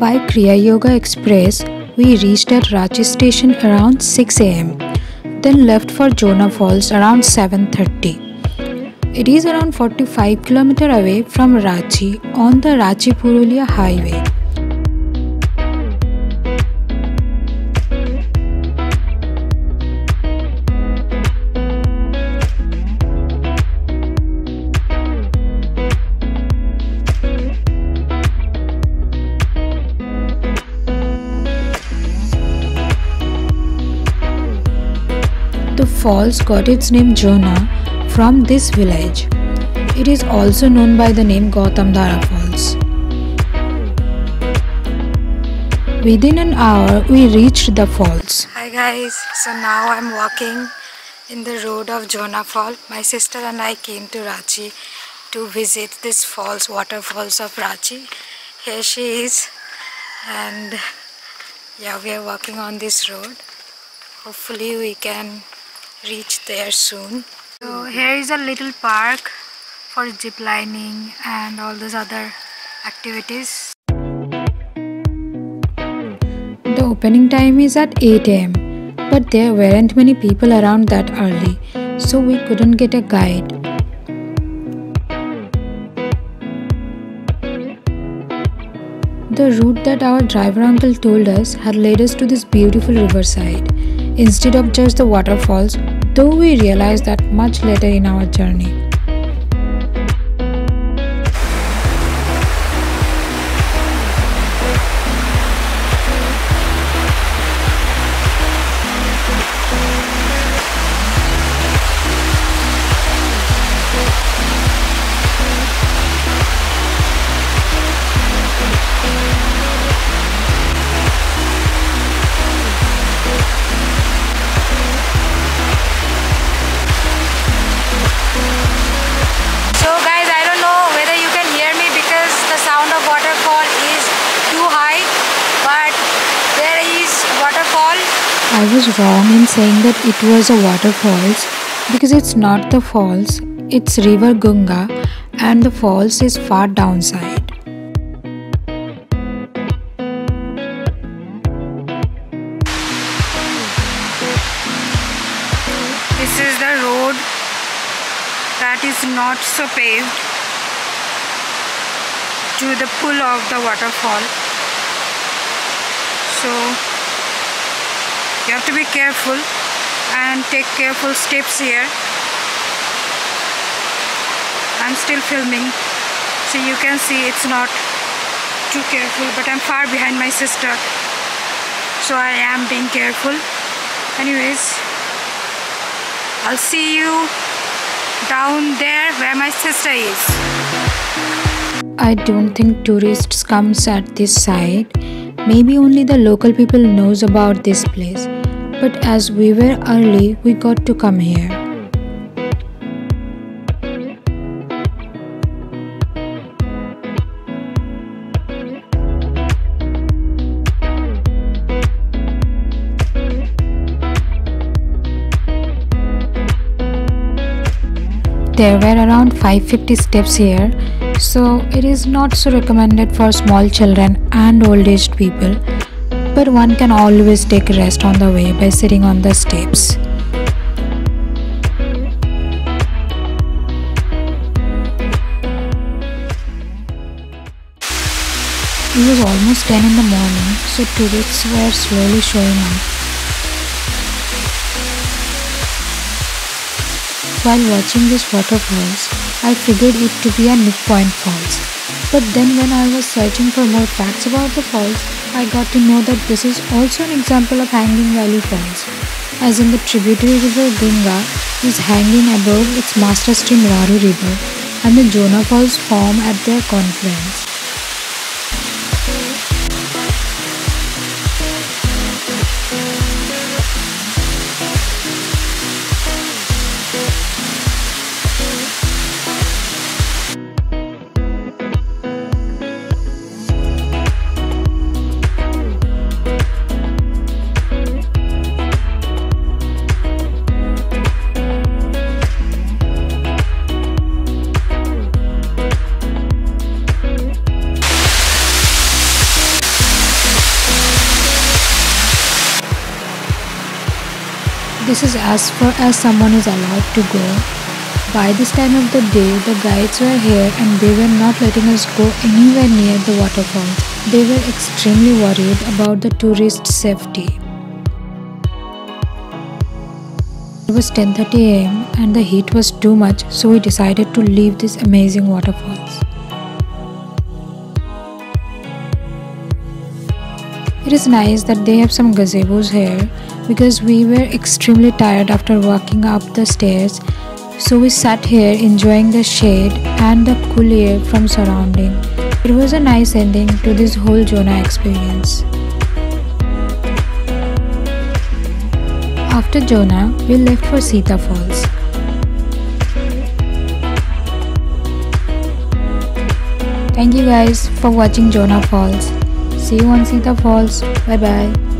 By Kriya Yoga Express, we reached at Ranchi station around 6 am, then left for Jonha Falls around 7:30. It is around 45 km away from Ranchi on the Ranchi Purulia highway. The falls got its name Jonha from this village. It is also known by the name Gautamdhara Falls. Within an hour, we reached the falls. Hi guys, so now I'm walking in the road of Jonha Fall. My sister and I came to Ranchi to visit this falls, waterfalls of Ranchi. Here she is, and yeah, we are walking on this road. Hopefully, we can reach there soon. So here is a little park for zip lining and all those other activities. The opening time is at 8 am, but there weren't many people around that early, so we couldn't get a guide. The route that our driver uncle told us had led us to this beautiful riverside instead of just the waterfalls, though we realized that much later in our journey. I was wrong in saying that it was a waterfalls because it's not the falls, it's river Gunga and the falls is far downside. This is the road that is not so paved to the pool of the waterfall so you have to be careful and take careful steps here I'm still filming so you can see it's not too careful but I'm far behind my sister so I am being careful anyways I'll see you down there where my sister is. I don't think tourists comes at this side. Maybe only the local people knows about this place. But as we were early, we got to come here. There were around 550 steps here, so it is not so recommended for small children and old aged people. But one can always take rest on the way by sitting on the steps. It was almost 10 in the morning, so tourists were slowly showing up. While watching these waterfalls, I figured it to be a Nook Point Falls. But then when I was searching for more facts about the falls, I got to know that this is also an example of Hanging Valley Falls, as in the tributary river Gunga is hanging above its master stream Raru River and the Jonha Falls form at their confluence. This is as far as someone is allowed to go. By this time of the day, the guides were here and they were not letting us go anywhere near the waterfall. They were extremely worried about the tourists' safety. It was 10:30 am and the heat was too much so we decided to leave these amazing waterfalls. It is nice that they have some gazebos here because we were extremely tired after walking up the stairs so we sat here enjoying the shade and the cool air from surrounding. It was a nice ending to this whole Jonha experience. After Jonha, we left for Sita Falls. Thank you guys for watching Jonha Falls. See you on Sita Falls. Bye bye.